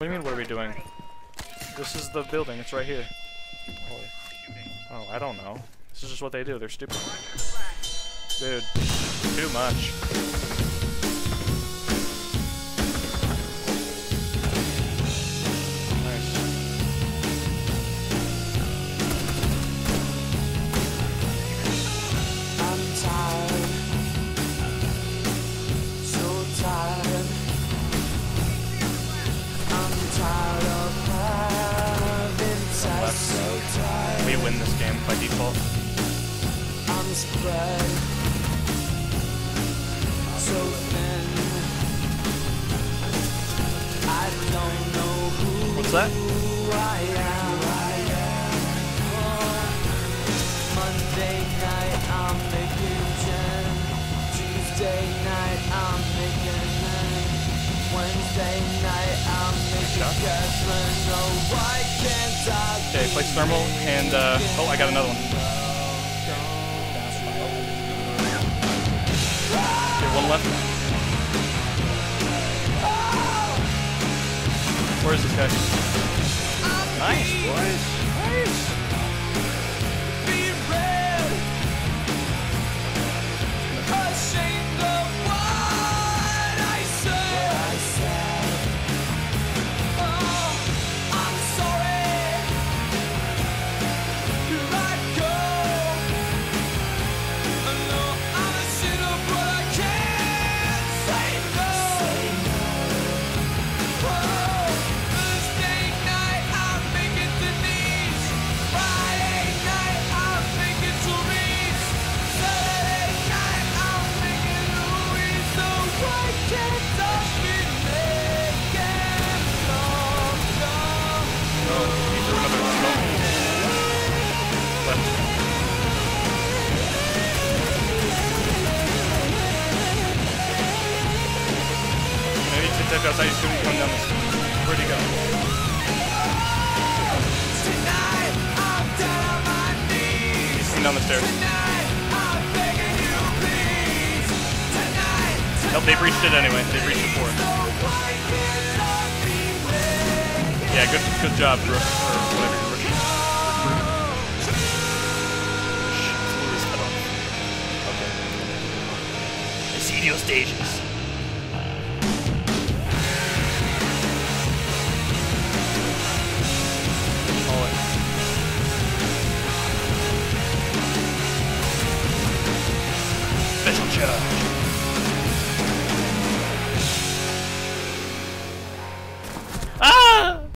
What do you mean, what are we doing? This is the building, it's right here. Oh, I don't know. This is just what they do, they're stupid. Dude, too much. Win this game by default. I'm spread so thin. I don't know who What's that? I am. Monday night I'm making. Tuesday night I'm making nine. Wednesday night I'm making shot. Catherine. No, why can't I? Thermal, and, uh, oh, I got another one. Okay, one left. Where is this guy? Nice, boys. Nice. To take outside, he's come down this. Where'd he go? I'm down the stairs. You, Nope, they breached it anyway. They breached it for Yeah, good good job, Brooke. Rookie. Yeah.